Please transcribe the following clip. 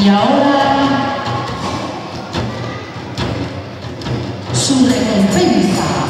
Y ahora su recompensa.